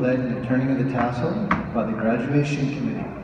led in the turning of the tassel by the graduation committee.